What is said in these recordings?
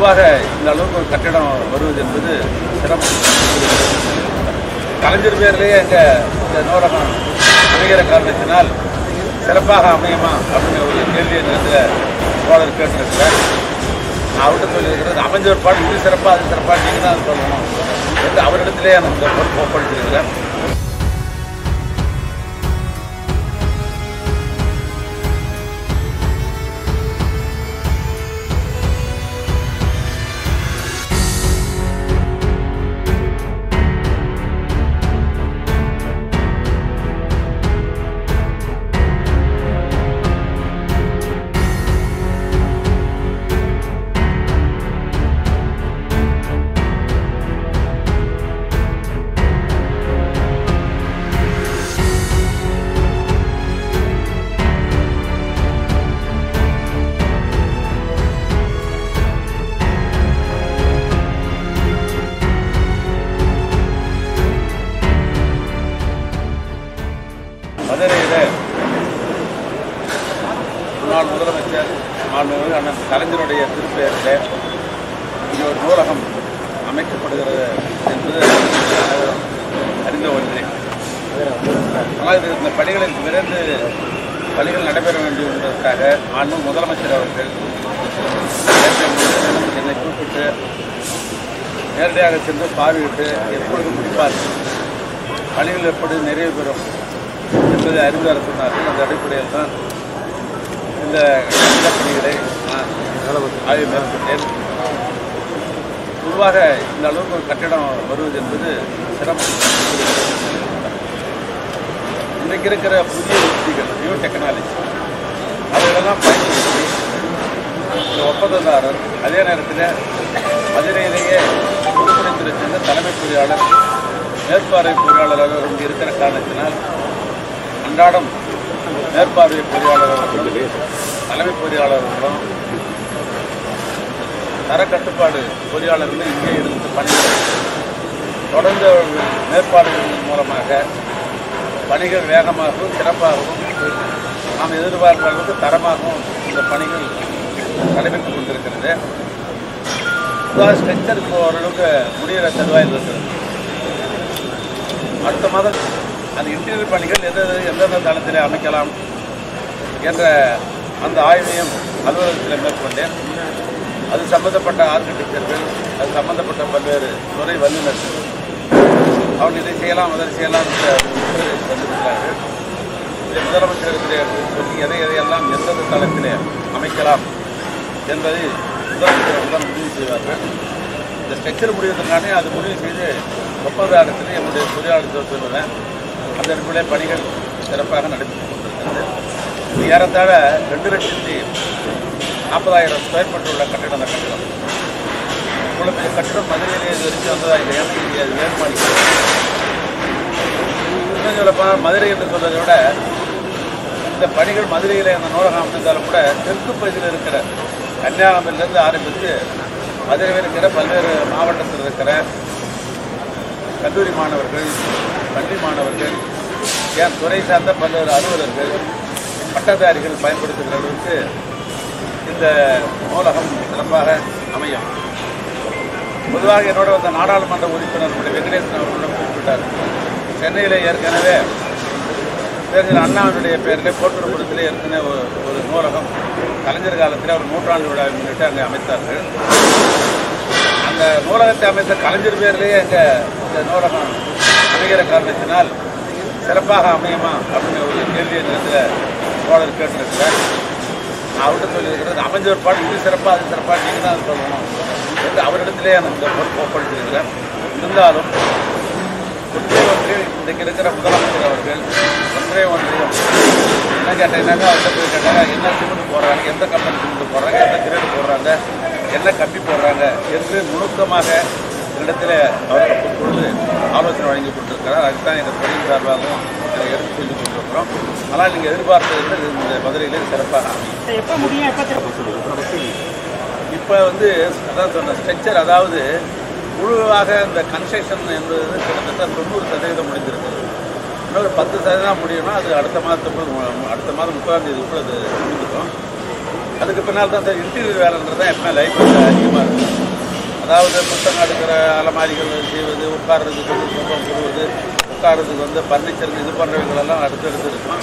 பொதுவாக இந்த அளவுக்கு ஒரு கட்டிடம் வருவது என்பது சிறப்பு. கலைஞர் பேர்லேயே எங்கள் இந்த நூலகம் அமைகிற காரணத்தினால் சிறப்பாக அமையுமா அப்படின்னு ஒரு கேள்வி நேரத்தில் தோழர் கேட்டிருக்கிறார். நான் அவர்கிட்ட சொல்லியிருக்கிறது அமைஞ்ச ஒரு பாட்டு இது சிறப்பாக அது சிறப்பாக நீங்கள் தான் சொல்லணும் என்று அவரிடத்திலே எனக்கு இந்த பொறுப்பு ஒப்படைத்திருக்கிறேன் மதுரையில் முன்னாள் முதலமைச்சர் மாண்புமிகு அண்ணன் கலைஞருடைய திருப்பெயரில் இங்கே ஒரு நூலகம் அமைக்கப்படுகிறது என்பது அறிந்த ஒன்றே. ஆனால் இந்த பணிகளில் விரைந்து பணிகள் நடைபெற வேண்டும் என்பதற்காக மாண்பு முதலமைச்சர் அவர்கள் என்னை கூப்பிட்டு நேரடியாக சென்று பார்வையிட்டு எப்பொழுது முடிப்பார்கள் பணிகள் எப்படி நிறைவு பெறும் என்பதை அறிந்து சொன்னார்கள் அந்த அடிப்படையில் தான் இந்த பணிகளை நான் ஆய்வு மேற்கொண்டேன் பொதுவாக இந்த அளவுக்கு ஒரு கட்டிடம் வருவது என்பது சிரமம் இன்றைக்கு இருக்கிற புதிய உத்திகள் நியூ டெக்னாலஜி அதையெல்லாம் பயன்படுத்தி இந்த ஒப்பந்ததாரர் அதே நேரத்தில் மதுரையிலேயே பொதுப்பணித்துறை சேர்ந்த தலைமை பொறியாளர் மேற்பார்வை பொறியாளராக இருக்கிற காரணத்தினால் அன்றாடம் மேற்பார்வை பொறியாளர்களும் தலைமை பொறியாளர்களும் தர கட்டுப்பாடு பொறியாளர்களும் இங்கே இருந்து பணிகள் தொடர்ந்து மேற்பார்வையின் மேற்பார்வைகளின் மூலமாக பணிகள் வேகமாகவும் சிறப்பாகவும் நாம் எதிர்பார்த்த அளவுக்கு தரமாகவும் இந்த பணிகள் நடைபெற்றுக் கொண்டிருக்கிறது. பொதுவாக ஸ்ட்ரக்சர் ஓரளவுக்கு முடிகிற செல்வாயில் இருக்கிறது. அடுத்த மாதம் அந்த இன்டீரியர் பணிகள் எது எந்தெந்த தளத்தில் அமைக்கலாம் என்ற அந்த ஆய்வையும் அலுவலகத்தில் மேற்கொண்டேன். அது சம்பந்தப்பட்ட ஆர்கிடெக்சர்கள் அது சம்பந்தப்பட்ட பல்வேறு துறை வல்லுநர்கள் அவங்க இதை செய்யலாம் அதை செய்யலாம் என்ற உத்தரவை இதை முதலமைச்சரிடத்திலே சொல்லி எதை எதையெல்லாம் எந்தெந்த தளத்திலே அமைக்கலாம் என்பதை முதலமைச்சர் தான் முடிவு செய்வார்கள். இந்த ஸ்ட்ரக்சர் முடிவதற்கானே அது முடிவு செய்து ஒப்பந்தாரத்தில் என்னுடைய பொறியாளர் சொல்லுவேன். அந்த பணிகள் சிறப்பாக நடைபெற்று கொண்டிருக்கிறது. இது ஏறத்தாழ ரெண்டு லட்சத்தி நாற்பதாயிரம் ஸ்கொயர் ஃபீட் உள்ள கட்டிடம் அந்த கட்டிடம். இவ்வளோ பெரிய கட்டிடம் மதுரையிலே இது வரைக்கும் வந்ததாக இல்லை ஏன்னா அது வேறுபாடு இன்னும் சொல்லப்போனால் மதுரை என்று சொல்வதை விட இந்த பணிகள் மதுரையில் அந்த நூலகம் அமைந்தாலும் கூட தெற்கு பகுதியில் இருக்கிற கன்னியாகுமரியிலேருந்து ஆரம்பித்து மதுரையில் இருக்கிற பல்வேறு மாவட்டத்தில் இருக்கிற கல்லூரி மாணவர்கள் பள்ளி மாணவர்கள் ஏன் துறை சார்ந்த பல்வேறு அலுவலர்கள் பட்டதாரிகள் பயன்படுத்துகிற அளவுக்கு இந்த நூலகம் சிறப்பாக அமையும். பொதுவாக என்னோட வந்த நாடாளுமன்ற உறுப்பினர் நம்முடைய வெங்கடேசன் அவர்களிடம் குறிப்பிட்டார். சென்னையில் ஏற்கனவே பேரில் அண்ணாவினுடைய பேரில் கோட்டூர்புரத்தில் ஏற்கனவே ஒரு நூலகம் கலைஞர் காலத்தில் அவர் நூற்றாண்டு விழாவை முன்னிட்டு அங்கே அமைத்தார்கள். இந்த நூலகத்தை அமைத்த கலைஞர் பேர்லேயே அங்கே இந்த நூலகம் அமைகிற காரணத்தினால் சிறப்பாக அமையுமா அப்படின்னு ஒரு கேள்வி நேரத்தில் தோழர் கேட்டிருக்கிறார். நான் அவர்கிட்ட சொல்லியிருக்கிறது அமைஞ்ச ஒரு பாட்டு இது சிறப்பாக அது சிறப்பாக நீங்கள் தான் சொல்லணும் என்று அவரிடத்திலே எனக்கு இந்த பொறுப்பு ஒப்படைத்திருக்கிறேன். இருந்தாலும் ஒன்றே ஒன்று இன்றைக்கு இருக்கிற முதலமைச்சர் அவர்கள் ஒன்றே ஒன்று என்ன கேட்டீங்கன்னாக்கா அவர்கிட்ட போய் கேட்டாங்க என்ன சிமெண்ட் போடுறாங்க? எந்த கம்பெனி சிமெண்ட் போடுறாங்க? எந்த கிரேடு போடுறாங்க? என்ன கம்பி போடுறாங்க என்று நுணுக்கமாக இடத்துல அவருக்கு பொழுது ஆலோசனை வழங்கி கொண்டிருக்கிறார். அதுதான் எங்கள் தொழில் சார்பாகவும் எடுத்து சொல்லி கொண்டிருக்கிறோம். ஆனால் நீங்கள் எதிர்பார்த்தது இந்த மதுரையிலே சிறப்பாக எப்போ முடியும்? இப்போ வந்து அதான் சொன்ன ஸ்ட்ரக்சர் அதாவது முழுவாக இந்த கன்ஸ்ட்ரக்ஷன் என்பது கிட்டத்தட்ட தொண்ணூறு சதவீதம் முடிந்திருக்கிறது இன்னொரு பத்து சதவீதம் முடியும்னா அது அடுத்த மாதத்துக்குள் மு- அடுத்த மாதம் முப்பதாம் தேதிக்குள் அது முடிஞ்சிடும். அதுக்கு பின்னால் தான் இந்த இன்டீரியர் வேலைன்றது தான் எப்பவுமே லைஃப் அதிகமாக இருக்கும். அதாவது புத்தகம் எடுக்கிற அலமாரிகள் செய்வது உட்கார்றதுக்கு வந்து சோஃபா போடுவது உட்கார்றதுக்கு வந்து பர்னிச்சர் இது பண்ணுறவங்களெல்லாம் எல்லாம் அடுத்தடுத்து இருக்கும்.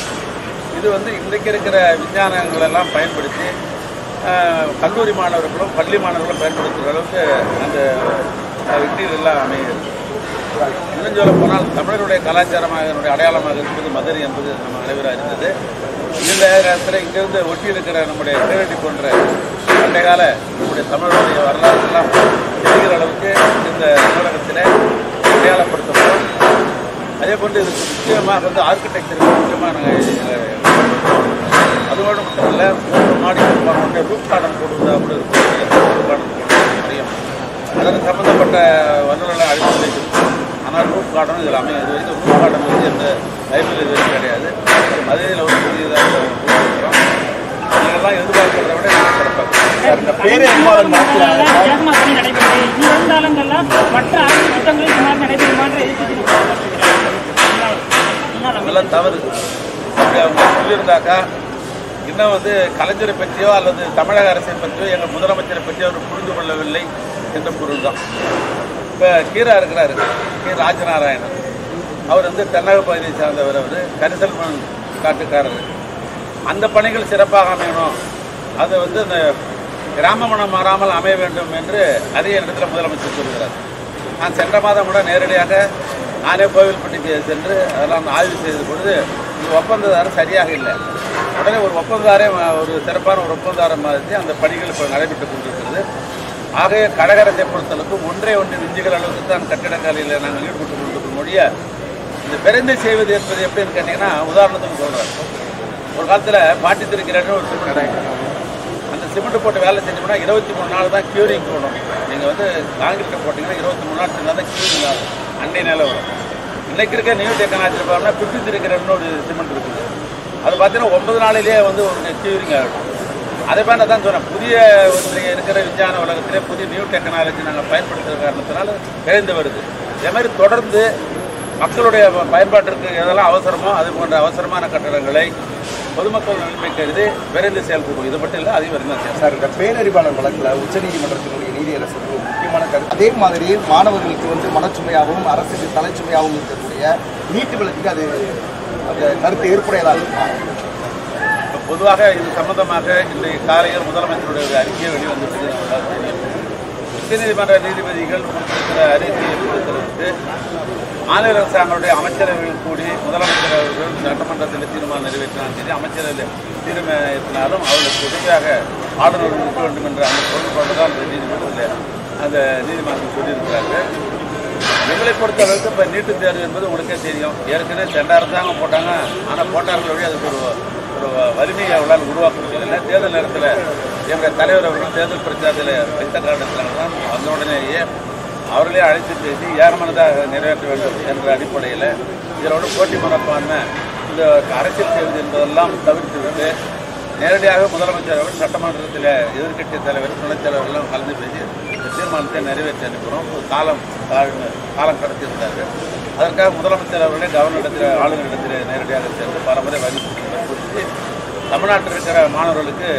இது வந்து இன்றைக்கு இருக்கிற விஞ்ஞானங்களெல்லாம் பயன்படுத்தி கல்லூரி மாணவர்களும் பள்ளி மாணவர்களும் பயன்படுத்துகிற அளவுக்கு அந்த இன்டீரியர்லாம் அமைகிறது. இன்னும் சொல்ல போனால் தமிழருடைய கலாச்சாரமாக என்னுடைய அடையாளமாக இருப்பது மதுரை என்பது நம்ம அனைவராக இருந்தது இந்த நேரத்தில் இங்கிருந்து ஒட்டி இருக்கிற நம்முடைய திருநெட்டி போன்ற பண்டைய கால நம்முடைய தமிழருடைய வரலாற்றெல்லாம் தெரிகிற அளவுக்கு இந்த நூலகத்தில் அடையாளப்படுத்தப்படும். அதே போன்று இதுக்கு முக்கியமாக வந்து ஆர்கிடெக்சருக்கு முக்கியமாக நாங்கள் அதோடு மட்டும் இல்லை மூன்று மாடி கட்டுமான ரூப் கார்டன் போடுவதாக கூட இருக்கும் ரூப் கார்டன் போடுவது அதற்கு சம்பந்தப்பட்ட வல்லுநர்களை அழைத்து ஆனால் ரூப் கார்டன் இதில் அமையும் இது வரைக்கும் ரூப் கார்டன் வந்து எந்த லைப்ரரி இது வரைக்கும் கிடையாது. மதுரையில் ஒரு புதியதாக இருக்கிறோம் நீங்கள்லாம் எதிர்பார்க்கிறத விட இந்த வேகமா பணி நடைபெறுது. காலங்கள்லாம் மற்ற அரசு திட்டங்களும் இந்த மாதிரி நடைபெறுமான்ற அதெல்லாம் தவறு. அப்படி அவங்க சொல்லியிருந்தாக்கா இன்னும் வந்து கலைஞரை பற்றியோ அல்லது தமிழக அரசை பற்றியோ எங்கள் முதலமைச்சரை பற்றியோ அவர் புரிந்து கொள்ளவில்லை என்ற பொருள் தான் இப்போ கீரா இருக்கிறாரு. கே ராஜநாராயணன். அவர் வந்து தென்னக பகுதியை சார்ந்தவர் அவர். கரிசல் மண் காட்டுக்காரர். அந்த பணிகள் சிறப்பாக அமையணும். அது வந்து இந்த கிராம மனம் மாறாமல் அமைய வேண்டும் என்று அதே இடத்துல முதலமைச்சர் சொல்கிறார் நான் சென்ற மாதம் கூட நேரடியாக நானே கோவில்பட்டிக்கு சென்று அதெல்லாம் ஆய்வு செய்த பொழுது இந்த ஒப்பந்ததாரர் சரியாக இல்லை. உடனே ஒரு ஒப்பந்ததாரே ஒரு சிறப்பான ஒரு ஒப்பந்ததாரம் மாதிரி அந்த பணிகள் இப்போ நடைபெற்று கொண்டிருக்கிறது. ஆக கடகரத்தை பொறுத்தளவுக்கு ஒன்றே ஒன்று விஞ்சுகள் அளவுக்கு தான் கட்டிடக்கலையில் நாங்கள் ஈடுபட்டு கொண்டிருக்கும் மொழிய இந்த பிறந்து செய்வது என்பது எப்படின்னு கேட்டிங்கன்னா உதாரணத்துக்கு சொல்கிறேன் ஒரு காலத்தில் பாட்டி திருக்கிறேன்னு ஒரு சிமெண்ட் அந்த சிமெண்ட் போட்டு வேலை செஞ்சோம்னா இருபத்தி மூணு நாள் தான் க்யூரிங் போடணும். நீங்கள் வந்து காங்கிரீட்டை போட்டிங்கன்னா இருபத்தி மூணு நாள் செஞ்சால் தான் க்யூரிங் ஆகும். அண்டை நிலை வரும். இன்னைக்கு இருக்க நியூ டெக்னாலஜி பார்த்தோம்னா பிப்டி திருக்கிறன்னு ஒரு சிமெண்ட் இருக்குது. அது பார்த்தீங்கன்னா ஒன்பது நாளிலேயே வந்து ஒரு க்யூரிங் ஆகிடும். அதே மாதிரி தான் சொன்னேன். புதிய இன்றைய இருக்கிற விஞ்ஞான உலகத்திலே புதிய நியூ டெக்னாலஜி நாங்கள் பயன்படுத்துகிற காரணத்தினால எழுந்து வருது. அதே மாதிரி தொடர்ந்து மக்களுடைய பயன்பாட்டிற்கு எதெல்லாம் அவசரமோ அது போன்ற அவசரமான கட்டடங்களை பொதுமக்கள் நன்மை கருதி விரைந்து செயல்படுவோம். இது மட்டும் இல்லை அதையும் விரைந்து தான் சார் இந்த பேரறிவாளர் வழக்கில் உச்சநீதிமன்றத்தினுடைய நீதியரசு முக்கியமான கருத்து. அதே மாதிரி மாணவர்களுக்கு வந்து மனச்சுமையாகவும் அரசுக்கு தலைச்சுமையாகவும் இருக்கக்கூடிய நீட்டு விளக்குக்கு அது அந்த கருத்து ஏற்புடையதாக இருக்கும்? பொதுவாக இது சம்பந்தமாக இன்றைய காலையில் முதலமைச்சருடைய ஒரு அறிக்கை வெளிவந்திருக்கிறது. நம்மளால் தெரியும் உச்சநீதிமன்ற நீதிபதிகள் கொடுத்திருக்கிற அறிக்கையை கொடுத்திருந்து மாநில அரசாங்களுடைய அமைச்சரவைகள் கூடி முதலமைச்சர் அவர்கள் சட்டமன்றத்தில் தீர்மானம் நிறைவேற்றினாலும் சரி அமைச்சரவையில் தீர்மானத்தினாலும் அவர்களுக்கு உதவியாக ஆளுநர் இருக்க வேண்டும் என்ற அந்த பொருள்பாடு தான் அந்த நீதிமன்றத்தில் அந்த நீதிமன்றம் சொல்லியிருக்கிறார்கள். எங்களை பொறுத்த அளவுக்கு இப்போ நீட்டு தேர்வு என்பது உங்களுக்கே தெரியும். ஏற்கனவே சென்ற அரசாங்கம் போட்டாங்க. ஆனால் போட்டார்கள் வழி அதுக்கு ஒரு ஒரு வலிமையை அவர்களால் உருவாக்க முடியல தேர்தல் நேரத்தில் எங்களுடைய தலைவர் அவர்கள் தேர்தல் பிரச்சாரத்தில் வைத்த காரணத்தினால்தான் வந்த உடனேயே அவர்களே அழைத்து பேசி ஏகமனதாக நிறைவேற்ற வேண்டும் என்ற அடிப்படையில் இதனோடு போட்டி மனப்பான்மை இந்த அரசியல் செய்வது என்பதெல்லாம் தவிர்த்து விட்டு நேரடியாக முதலமைச்சர் அவர்கள் சட்டமன்றத்தில் எதிர்க்கட்சி தலைவர் துணைத் தலைவர் கலந்து பேசி தீர்மானத்தை நிறைவேற்றி அனுப்புகிறோம் ஒரு காலம் காலம் கடத்தியிருந்தார்கள். அதற்காக முதலமைச்சர் அவர்களே கவர்னரிடத்தில் ஆளுநரிடத்தில் நேரடியாக சேர்ந்து பல முறை வலியுறுத்தி தமிழ்நாட்டில் இருக்கிற மாணவர்களுக்கு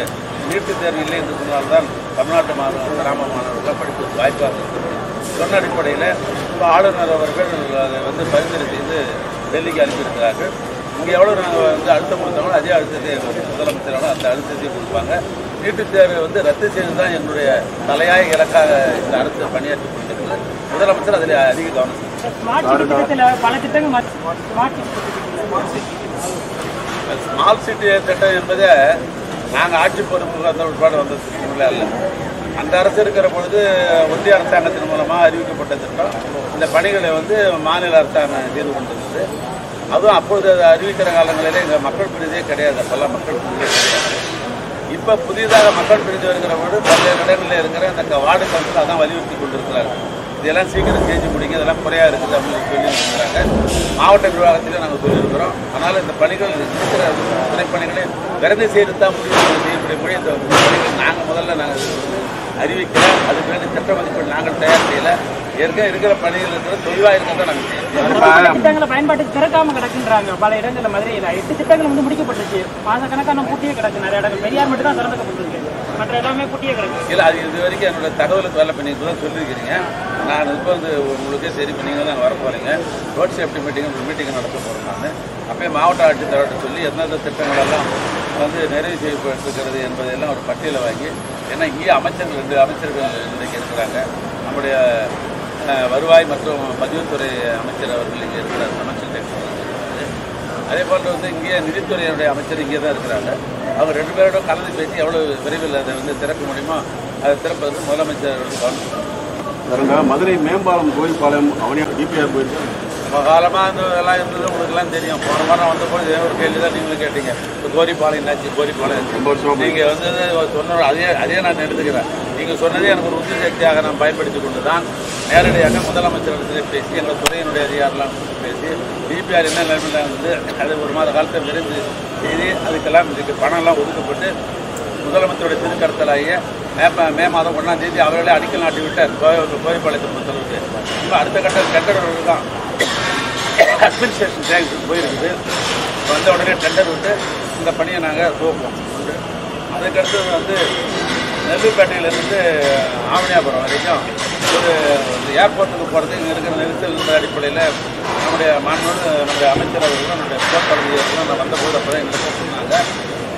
நீட்டுத் தேர்வு இல்லை என்று சொன்னால்தான் தமிழ்நாட்டு மாணவர்கள் கிராம மாணவர்கள் படிப்பதற்கு வாய்ப்பாக இருக்கிறது சொன்ன அடிப்படையில் இப்போ ஆளுநர் அவர்கள் அதை வந்து பரிந்துரை செய்து டெல்லிக்கு அனுப்பியிருக்கிறார்கள். இங்கே எவ்வளோ நாங்கள் வந்து அழுத்தம் கொடுத்தாங்களோ அதே அழுத்தத்தை முதலமைச்சரோட அந்த அழுத்தத்தையும் கொடுப்பாங்க. நீட்டுத் தேர்வை வந்து ரத்து செய்து தான் என்னுடைய தலையாய இலக்காக இந்த அரசு பணியாற்றி கொடுத்துருக்கு முதலமைச்சர் அதில் அதிக கவனம் ஸ்மார்ட் சிட்டி திட்டம் என்பது நாங்கள் ஆட்சி பொறுப்பு வந்த உட்பாடு வந்த திட்டங்களே அல்ல. அந்த அரசு இருக்கிற பொழுது ஒன்றிய அரசாங்கத்தின் மூலமாக அறிவிக்கப்பட்ட திட்டம். இந்த பணிகளை வந்து மாநில அரசாங்கம் தீர்வு கொண்டிருந்தது. அதுவும் அப்பொழுது அதை அறிவிக்கிற காலங்களிலே இங்கே மக்கள் பிரிதே கிடையாது. அப்போல்லாம் மக்கள் பிரிதே கிடையாது. இப்போ புதிதாக மக்கள் பிரிந்து வருகிற பொழுது பல்வேறு இடங்களில் இருக்கிற அந்த வார்டு கவுன்சில் அதான் வலியுறுத்தி கொண்டிருக்கிறார்கள். இதெல்லாம் சீக்கிரம் செஞ்சு முடிங்க. இதெல்லாம் குறையா இருக்குது அப்படின்னு சொல்லி இருக்கிறாங்க மாவட்ட நிர்வாகத்திலே நாங்கள் சொல்லியிருக்கிறோம். அதனால் இந்த பணிகள் இருக்கிற துறை பணிகளை விரைந்து செய்து தான் முடிவு செய்யக்கூடிய மொழி இந்த பணிகள் நாங்கள் முதல்ல நாங்கள் அறிவிக்கிறோம் அதுக்கு வேண்டிய திட்ட மதிப்பீடு நாங்கள் தயார் செய்யல. ஏற்கனவே இருக்கிற பணிகள் இருக்கிற தொய்வாக இருக்கிறத நாங்கள் திட்டங்களை பயன்பாட்டுக்கு திறக்காம கிடக்குன்றாங்க. பல இடங்கள்ல மதுரையில. எட்டு திட்டங்கள் வந்து முடிக்கப்பட்டுச்சு மாச கணக்கான பூட்டியே கிடக்கு. நிறைய இடங்கள். பெரியார் மட்டும் தான் திறந்துக்கப்பட்டிருக்கு. மற்ற எல்லாமே பூட்டியே கிடக்கு. இல்லை அது இது வரைக்கும் என்னோட தகவலுக்கு இப்போ நீங்கள் தான் சொல்லியிருக்கிறீங்க. நான் இப்போ வந்து உங்களுக்கே சரி இப்போ நீங்கள் தான் வர போகிறீங்க ரோட் சேஃப்டி மீட்டிங் மீட்டிங் நடத்த போகிறோம் நான். அப்போயே மாவட்ட ஆட்சித்தலைவர்கிட்ட சொல்லி எந்தெந்த திட்டங்களெல்லாம் வந்து நிறைவு செய்யப்பட்டிருக்கிறது என்பதையெல்லாம் ஒரு பட்டியலை வாங்கி ஏன்னா இங்கே அமைச்சர்கள் ரெண்டு அமைச்சர்கள் இன்றைக்கு இருக்கிறாங்க. நம்முடைய வருவாய் மற்றும் பதிவுத்துறை அமைச்சர் அவர்கள் இங்கே இருக்கிறார் அமைச்சர் அதே போன்று வந்து இங்கே நிதித்துறையினுடைய அமைச்சர் இங்கே தான் இருக்கிறாங்க. அவங்க ரெண்டு பேரோட கலந்து பேசி எவ்வளோ விரைவில் அதை வந்து திறக்க முடியுமோ அதை திறப்பது முதலமைச்சர் கவனம் பாருங்க மதுரை மேம்பாலம் கோயில்பாளையம் அவனியா டிபிஆர் போயிருக்கு ரொம்ப காலமாக இந்த இதெல்லாம் இருந்தது உங்களுக்குலாம் தெரியும். போன வாரம் வந்தபோது இதே ஒரு கேள்வி தான் நீங்களும் கேட்டீங்க. இப்போ கோரிப்பாளையம் என்னாச்சு கோரிப்பாளையம் ரொம்ப வருஷமா நீங்கள் வந்து சொன்ன அதே அதே நான் எடுத்துக்கிறேன். நீங்கள் சொன்னதே எனக்கு ஒரு உந்து சக்தியாக நான் பயன்படுத்தி கொண்டு தான் நேரடியாக முதலமைச்சரிடத்தில் பேசி எங்கள் துறையினுடைய அதிகாரிலாம் பேசி டிபிஆர் என்ன நிலைமையில் வந்து அது ஒரு மாத காலத்தை விரைந்து செய்து அதுக்கெல்லாம் இதுக்கு பணம்லாம் ஒதுக்கப்பட்டு முதலமைச்சருடைய திருக்கடத்தலாகிய மே மே மாதம் ஒன்றாம் தேதி அவர்களே அடிக்கல் நாட்டி விட்டார். கோவை கோவைப்பாளையத்தை பொறுத்தளவுக்கு இப்போ அடுத்த கட்ட டெண்டர் தான். அட்மினிஸ்ட்ரேஷன் டேங்க் போயிருக்குது. வந்த உடனே டெண்டர் விட்டு இந்த பணியை நாங்கள் துவப்போம் உண்டு அதுக்கடுத்தது வந்து நெல்லுப்பேட்டையிலேருந்து ஆவணியாபுரம் வரைக்கும் ஒரு ஏர்போர்ட்டுக்கு போகிறது இங்கே இருக்கிற நெரிசல் அடிப்படையில் நம்முடைய மாண்போடு நம்முடைய அமைச்சர் அவர்களும் நம்முடைய போக்குவரத்து நான் வந்தபோது அப்போ தான் எங்களுக்கு சொன்னாங்க.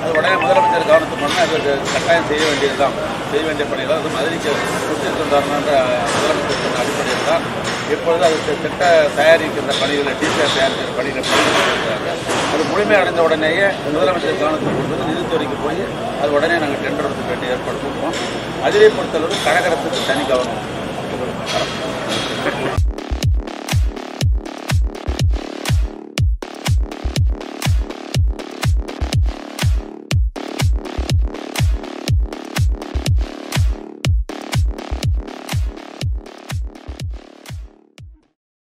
அது உடனே முதலமைச்சர் கவனத்துக்கு பண்ணி அது கட்டாயம் செய்ய வேண்டியதுதான். செய்ய வேண்டிய பணிகள் அது மதுரைக்கு கொடுத்துட்டு முதலமைச்சர் சொன்ன அடிப்படையில் தான் இப்பொழுது அது திட்ட தயாரிக்கின்ற பணிகளை டிபிஆர் தயாரிக்கிற பணிகளை பண்ணியிருக்காங்க அது முழுமையடைந்த உடனேயே முதலமைச்சர் கவனத்துக்கு கொடுத்து நிதித்துறைக்கு போய் அது உடனே நாங்கள் டெண்டர் எடுத்து வேண்டிய ஏற்பாடு பண்ணுவோம் அதிலே பொறுத்தளவு கழகரத்துக்கு தனி கவனம்.